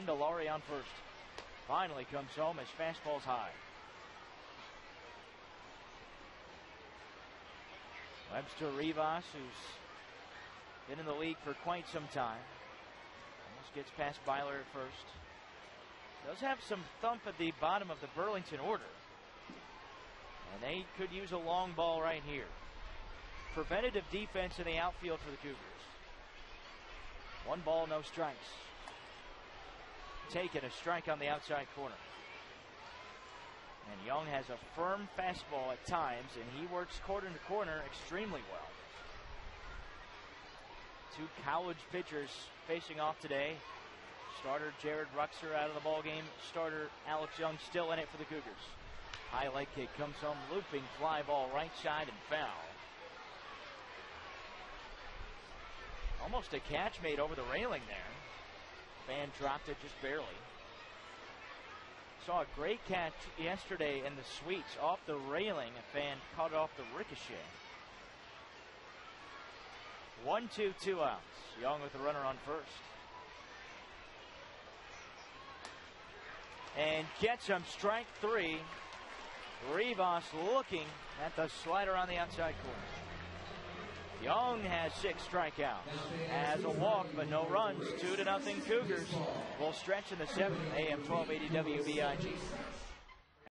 Candelaria on first. Finally comes home as fastball's high. Webster Rivas, who's been in the league for quite some time, almost gets past Byler at first. Does have some thump at the bottom of the Burlington order. And they could use a long ball right here. Preventative defense in the outfield for the Cougars. One ball, no strikes. Take it, a strike on the outside corner. And Young has a firm fastball at times, and he works corner to corner extremely well. Two college pitchers facing off today. Starter Jared Ruxer out of the ball game. Starter Alex Young still in it for the Cougars. High Highlight kick comes home, looping fly ball right side and foul. Almost a catch made over the railing there. Fan dropped it just barely. Saw a great catch yesterday in the suites off the railing. A fan caught it off the ricochet. One, two, two outs. Young with the runner on first. And gets him strike three. Rivas looking at the slider on the outside corner. Young has six strikeouts, has a walk but no runs. Two to nothing Cougars. will stretch in the seventh. AM 1280 WVIG.